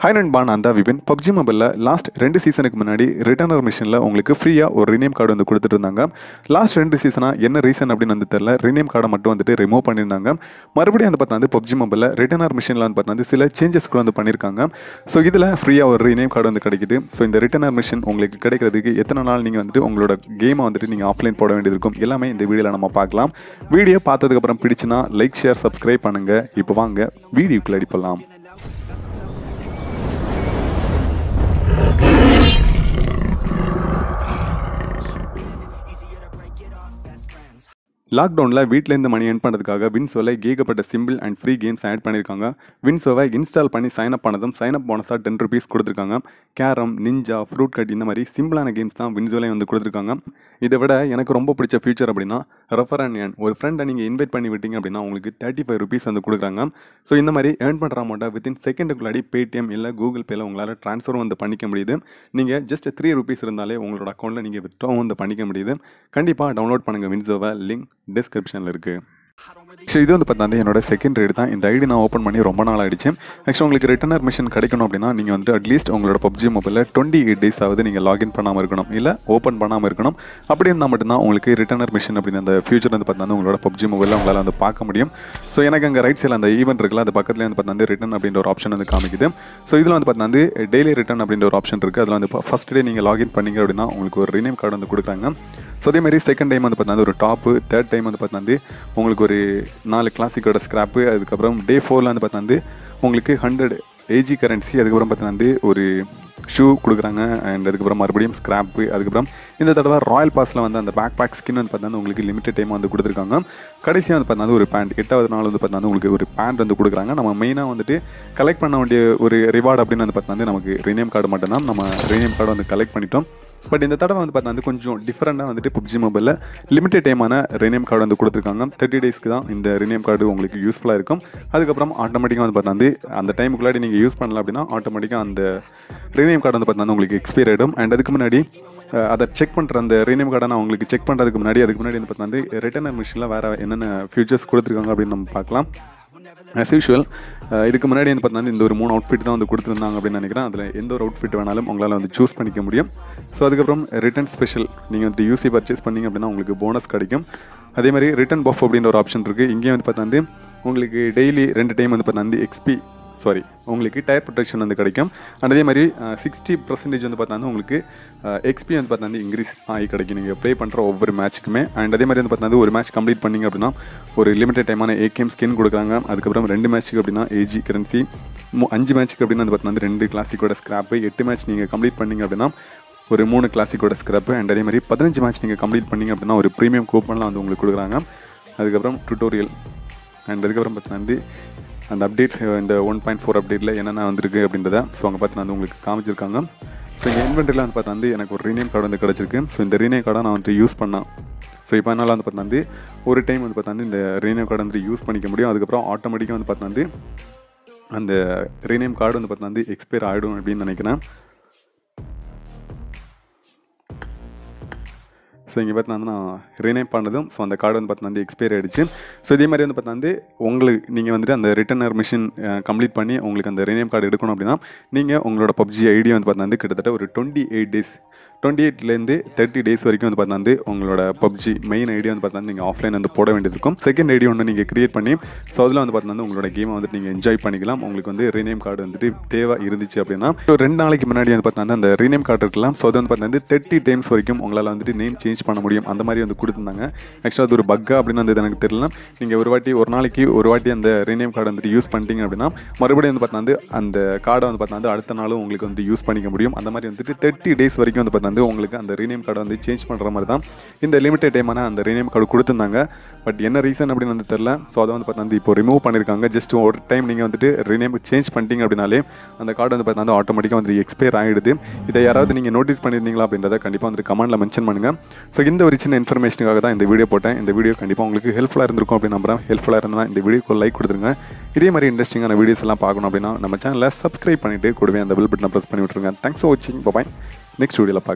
High நண்பா நான் தான் விபின். பப்ஜி மொபைலில் லாஸ்ட் ரெண்டு சீசனுக்கு முன்னாடி ரிட்டர்னர் மிஷனில் உங்களுக்கு ஃப்ரீயாக ஒரு ரினேம் கார்டு வந்து கொடுத்துட்டு இருந்தாங்க. லாஸ்ட் ரெண்டு சீசனாக என்ன ரீசன் அப்படின்னு வந்து தெரில ரினேம் கார்டை மட்டும் வந்துட்டு ரிமூவ் பண்ணியிருந்தாங்க. மறுபடியும் வந்து பார்த்தா வந்து பப்ஜி மொபைலில் ரிட்டர்னர் மிஷனில் வந்து பார்த்தா வந்து சில சேஞ்சஸ் கூட வந்து பண்ணியிருக்காங்க. ஸோ இதில் ஃப்ரீயாக ஒரு ரினேம் கார்டு வந்து கிடைக்குது. ஸோ இந்த ரிட்டர்னர் மிஷன் உங்களுக்கு கிடைக்கிறதுக்கு எத்தனை நாள் நீங்கள் வந்துட்டு உங்களோட கேமை வந்துட்டு நீங்கள் ஆஃப்லைன் போட வேண்டியது இருக்கும். எல்லாமே இந்த வீடியோவில் நம்ம பார்க்கலாம். வீடியோ பார்த்ததுக்கப்புறம் பிடிச்சுன்னா லைக் ஷேர் சப்ஸ்கிரைப் பண்ணுங்கள் இப்போ வாங்க வீடியோக்குள்ள அடிப்பலாம் லாக்டவுனில் வீட்டிலேருந்து மணி ஏர்ன் பண்ணுறதுக்காக வின்சோவில் ஏகப்பட்ட simple and free games add பண்ணியிருக்காங்க வின்சோவை இன்ஸ்டால் பண்ணி சைன் அப் பண்ணதும் சைன் அப் போனஸாக டென் ருபீஸ் கொடுத்துருக்காங்க. கேரம் நிஞ்சா ஃப்ரூட் கட் இந்த மாதிரி சிம்பிளான கேம்ஸ் தான் வின்சோலையும் வந்து கொடுத்துருக்காங்க. இதை விட எனக்கு ரொம்ப பிடிச்ச ஃபியூச்சர் அப்படின்னா ரெஃபர் அண்ட் ஏர்ன் ஒரு ஃப்ரெண்டை நீங்கள் இன்வைட் பண்ணி விட்டீங்க அப்படின்னா உங்களுக்கு தேர்ட்டி ஃபைவ் ருபீஸ் வந்து கொடுக்குறாங்க. ஸோ இந்த மாதிரி ஏர்ன் பண்ணுற அமௌண்ட்டை வித்தின் செகண்டுக்குள்ளாடி பேடிஎம் இல்லை கூகுள் பேல உங்களால் ட்ரான்ஸ்ஃபர் வந்து பண்ணிக்க முடியுது. நீங்கள் ஜஸ்ட் த்ரீ ருபீஸ் இருந்தாலே உங்களோட அக்கௌண்ட்டில் நீங்கள் வித்ட்ராவும் வந்து பண்ணிக்க முடியுது. கண்டிப்பாக டவுன்லோட் பண்ணுங்கள் வின்சோவை லிங்க் டிஸ்கிரிப்ஷனில் இருக்குது ஸோ இது வந்து பார்த்தா என்னோட செகண்ட் ரேட் தான். இந்த ஐடி நான் ஓப்பன் பண்ணி ரொம்ப நாள் ஆகிடுச்சு ஆக்சுவலாக உங்களுக்கு ரிட்டர்ன் அட்மிஷன் கிடைக்கணும் அப்படின்னா நீங்கள் வந்து அட்லீஸ்ட் உங்களோட பப்ஜி மொபைலில் டுவெண்ட்டி எயிட் டேஸ் ஆகுது நீங்கள் லாகின் பண்ணாமல் இருக்கணும். இல்லை ஓப்பன் பண்ணாமல் இருக்கணும். அப்படி இருந்தால் மட்டும்தான் உங்களுக்கு ரிட்டர்ன் அட்மிஷன் அப்படின்னு அந்த ஃபியூச்சர் வந்து பார்த்தா உங்களோட பப்ஜி மொபைலில் உங்களால் வந்து பார்க்க முடியும். ஸோ எனக்கு அங்கே ரைட் சைடில் அந்த ஈவெண்ட் இருக்குல்ல அது பக்கத்துலேயே வந்து பார்த்தா ரிட்டன் அப்படின்ற ஒரு ஆப்ஷன் வந்து காமிக்குது. ஸோ இதில் வந்து பார்த்தா வந்து டெய்லி ரிட்டர்ன் அப்படின்ற ஒரு ஆப்ஷன் இருக்குது அதில் வந்து ஃபஸ்ட் டே நீங்கள் லாகின் பண்ணீங்க அப்படின்னா உங்களுக்கு ஒரு ரினேம் கார்டு வந்து கொடுக்குறாங்க. ஸோ அதே மாதிரி செகண்ட் டைம் வந்து பார்த்தீங்கன்னா ஒரு டாப்பு தேர்ட் டைம் வந்து பார்த்தீங்கன்னா உங்களுக்கு ஒரு நாலு கிளாசிக்கோட ஸ்க்ராப்பு அதுக்கப்புறம் டே ஃபோரில் வந்து பார்த்தீங்கன்னா உங்களுக்கு ஹண்ட்ரட் ஏஜி கரன்சி அதுக்கப்புறம் பார்த்தீங்கன்னா ஒரு ஷூ கொடுக்குறாங்க. அண்ட் அதுக்கப்புறம் மறுபடியும் ஸ்க்ராப்பு அதுக்கப்புறம் இந்த தடவை ராயல் பாஸில் வந்து அந்த பேக் பேக் ஸ்கின் வந்து பார்த்தீங்கன்னா உங்களுக்கு லிமிட்டட் டைம் வந்து கொடுத்துருக்காங்க. கடைசியாக வந்து பார்த்தீங்கன்னா ஒரு பேண்ட் எட்டாவது நாள் வந்து பார்த்தீங்கன்னா உங்களுக்கு ஒரு பேண்ட் வந்து கொடுக்குறாங்க. நம்ம மெயினாக வந்துட்டு கலெக்ட் பண்ண வேண்டிய ஒரு ரிவார்டு அப்படின்னு வந்து பார்த்தீங்கன்னா நமக்கு ரினேம் கார்டு மட்டும்தான். நம்ம ரினேம் கார்டு வந்து கலெக்ட் பண்ணிட்டோம். பட் இந்த தடவை வந்து பார்த்தா கொஞ்சம் டிஃப்ரெண்ட்டாக வந்துட்டு பப்ஜி மொபைலில் லிமிட்டட் டைமான ரினேம் கார்டு வந்து கொடுத்துருக்காங்க. தேர்ட்டி டேஸ்க்கு தான் இந்த ரினேம் கார்டு உங்களுக்கு யூஸ்ஃபுல்லாக இருக்கும். அதுக்கப்புறம் ஆட்டோமேட்டிக்காக வந்து பார்த்தா அந்த டைமுக்குள்ளாடி நீங்கள் யூஸ் பண்ணல அப்படின்னா ஆட்டோமேட்டிக்காக அந்த ரினேம் கார்டு வந்து பார்த்தா உங்களுக்கு எக்ஸ்பைர் ஆகிடும் அண்ட் அதுக்கு முன்னாடி அதை செக் பண்ணுற அந்த ரீனேம் கார்டை நான் உங்களுக்கு செக் பண்ணுறதுக்கு முன்னாடி அதுக்கு முன்னாடி வந்து பார்த்தா ரிட்டர்ன் மிஷினில் வேறு என்னென்ன ஃபியூச்சர்ஸ் கொடுத்துருக்காங்க அப்படின்னு நம்ம பார்க்கலாம். ஆஸ் யூஷுவல் uh, இதுக்கு முன்னாடி வந்து பார்த்தீங்கன்னா இந்த ஒரு மூணு அவுட்ஃபிட் தான் வந்து கொடுத்துருந்தாங்க அப்படின்னு நினைக்கிறேன். அதில் எந்த ஒரு அவுட்ஃபிட் வேணாலும் உங்களால் வந்து சூஸ் பண்ணிக்க முடியும். ஸோ அதுக்கப்புறம் ரிட்டன் ஸ்பெஷல் நீங்கள் வந்து யூசி பர்ச்சேஸ் பண்ணீங்க அப்படின்னா உங்களுக்கு போனஸ் கிடைக்கும். அதே மாதிரி ரிட்டன் பஃப் அப்படின்ற ஒரு ஆப்ஷன் இருக்குது இங்கேயும் வந்து பார்த்தா உங்களுக்கு டெய்லி ரெண்டு டைம் வந்து பார்த்தா எக்ஸ்பி சாரி உங்களுக்கு டயர் ப்ரொடெக்ஷன் வந்து கிடைக்கும். அண்ட் அதே மாதிரி uh, சிக்ஸ்டி பர்சன்டேஜ் வந்து பார்த்தா உங்களுக்கு uh, எக்ஸ்பி வந்து பார்த்தா இன்க்ரீஸ் ஆகி கிடைக்கும். நீங்கள் ப்ளே பண்ணுற ஒவ்வொரு மேட்ச்சுக்குமே அண்ட் அதே மாதிரி வந்து பார்த்தா ஒரு மேட்ச் கம்ப்ளீட் பண்ணிங்க அப்படின்னா ஒரு லிமிடெட் டைமான ஏகேம் ஸ்கின் கொடுக்குறாங்க. அதுக்கப்புறம் ரெண்டு மேட்ச்சுக்கு அப்படின்னா ஏஜி கரன்சி அஞ்சு மேட்ச்சுக்கு அப்படின்னா வந்து பார்த்தா ரெண்டு கிளாசிக்கோட ஸ்க்ராப்பு எட்டு மேட்ச் நீங்கள் கம்ப்ளீட் பண்ணீங்க அப்படின்னா ஒரு மூணு கிளாசிக்கோட ஸ்க்ரப் அண்ட் அதே மாதிரி பதினஞ்சு மேட்ச் நீங்கள் கம்ப்ளீட் பண்ணிங்க அப்படின்னா ஒரு ப்ரீமியம் கூப்பன்லாம் வந்து உங்களுக்கு கொடுக்குறாங்க. அதுக்கப்புறம் டுட்டோரியல் அண்ட் அதுக்கப்புறம் பார்த்தீங்கன்னா வந்து அந்த அப்டேட்ஸ் இந்த ஒன் பாயிண்ட் ஃபோர் அப்டேட்டில் என்னென்ன வந்திருக்கு அப்படின்றத ஸோ அங்கே பார்த்து வந்து உங்களுக்கு காமிச்சிருக்காங்க. ஸோ இங்கே இன்வென்ட்ரியில் வந்து பார்த்தா வந்து எனக்கு ஒரு ரீநேம் கார்டு வந்து கிடச்சிருக்கு. ஸோ இந்த ரீநேம் கார்டை நான் வந்து யூஸ் பண்ணேன். ஸோ இப்போ என்னால் வந்து பார்த்தா வந்து ஒரு டைம் வந்து பார்த்தா வந்து இந்த ரீநேம் கார்டு வந்து யூஸ் பண்ணிக்க முடியும். அதுக்கப்புறம் ஆட்டோமேட்டிக்காக வந்து பார்த்தா வந்து அந்த ரீநேம் கார்டு வந்து பார்த்தா வந்து எக்ஸ்பயர் ஆகிடும் அப்படின்னு நினைக்கிறேன். ஸோ இங்கே பார்த்தீங்கன்னா நான் ரீநேம் பண்ணதும் ஸோ அந்த கார்டு வந்து பார்த்தீங்கன்னா வந்து எக்ஸ்பைரி ஆகிடுச்சு ஸோ இதே மாதிரி வந்து பார்த்தினா வந்து உங்களுக்கு நீங்கள் வந்துட்டு அந்த ரிட்டர்னர் மிஷின் கம்ப்ளீட் பண்ணி உங்களுக்கு அந்த ரீனேம் கார்டு எடுக்கணும் அப்படின்னா நீங்கள் உங்களோட பப்ஜி ஐடி வந்து பார்த்தீங்கன்னா வந்து கிட்டத்தட்ட ஒரு டுவெண்ட்டி எயிட் டேஸ் டுவெண்ட்டி எயிட்லேருந்து தேர்ட்டி டேஸ் வரைக்கும் வந்து பார்த்தா வந்து உங்களோட பப்ஜி மெயின் ஐடி வந்து பார்த்தா நீங்கள் ஆஃப்லைன் வந்து போட வேண்டியது இருக்கும் செகண்ட் ஐடி ஒன்று நீங்கள் கிரியேட் பண்ணி ஸோ அதில் வந்து பார்த்தா வந்து உங்களோட கேமை வந்துட்டு நீங்கள் என்ஜாய் பண்ணிக்கலாம். உங்களுக்கு வந்து ரீநேம் கார்டு வந்துட்டு தேவை இருந்துச்சு அப்படின்னா ஸோ ரெண்டு நாளைக்கு முன்னாடி வந்து பார்த்தா அந்த ரீநேம் கார்டு இருக்கலாம். ஸோ அது வந்து பார்த்தா வந்து தேர்ட்டி டைம்ஸ் வரைக்கும் உங்களால் வந்துட்டு நேம் சேஞ்ச் பண்ண முடியும். அந்த மாதிரி வந்து கொடுத்துருந்தாங்க. ஆக்சுவலாக அது ஒரு பக்கா அப்படின்னு வந்து எனக்கு தெரியல. நீங்கள் ஒரு வாட்டி ஒரு நாளைக்கு ஒரு வாட்டி அந்த ரீநேம் கார்டு வந்துட்டு யூஸ் பண்ணிட்டீங்க அப்படின்னா மறுபடியும் வந்து பார்த்தா வந்து அந்த கார்டை வந்து பார்த்தா வந்து அடுத்த நாளும் உங்களுக்கு வந்து யூஸ் பண்ணிக்க முடியும். அந்த மாதிரி வந்துட்டு தேர்ட்டி டேஸ் வரைக்கும் வந்து பார்த்தா வந்து உங்களுக்கு அந்த ரீநேம் கார்டை வந்து சேஞ்ச் பண்ணுற மாதிரி தான் இந்த லிமிடெட் டைமான அந்த ரீநேம் கார்டு கொடுத்துருந்தாங்க. பட் என்ன ரீசன் அப்படின்னு வந்து தெரில ஸோ அதை வந்து பார்த்தா வந்து இப்போ ரிமூவ் பண்ணியிருக்காங்க ஜஸ்ட் ஒரு டைம் நீங்கள் வந்துட்டு ரீநேம் சேஞ்ச் பண்ணிட்டீங்க அப்படின்னாலே அந்த கார்டு வந்து பார்த்தா வந்து ஆட்டோமேட்டிக்காக வந்து எக்ஸ்பயர் ஆகிடுது இதை யாராவது நீங்கள் நோட்டீஸ் பண்ணியிருந்தீங்களா அப்படின்றத கண்டிப்பாக வந்து கமெண்ட்டில் மென்ஷன் பண்ணுங்கள் ஸோ இந்த ஒரு சின்ன இன்ஃபர்மேஷனுக்காக தான் இந்த வீடியோ போட்டேன். இந்த வீடியோ கண்டிப்பாக உங்களுக்கு ஹெல்ப்ஃபுல்லாக இருந்திருக்கும் அப்படின்னு நம்புறேன். ஹெல்ப்ஃபுல்லாக இருந்தால் இந்த வீடியோக்கு லைக் கொடுத்துருங்க. இதே மாதிரி இன்ட்ரெஸ்டிங்கான வீடியோஸ் எல்லாம் பார்க்கணும் அப்படின்னா நம்ம சேனலை சப்ஸ்கிரைப் பண்ணிவிட்டு கூடவே அந்த பில் பட்டனை ப்ரெஸ் பண்ணி விட்டுருங்க. தேங்க்ஸ் ஃபார் வாட்சிங் பாய் நெக்ஸ்ட் வீடியோவில் பார்க்கலாம்.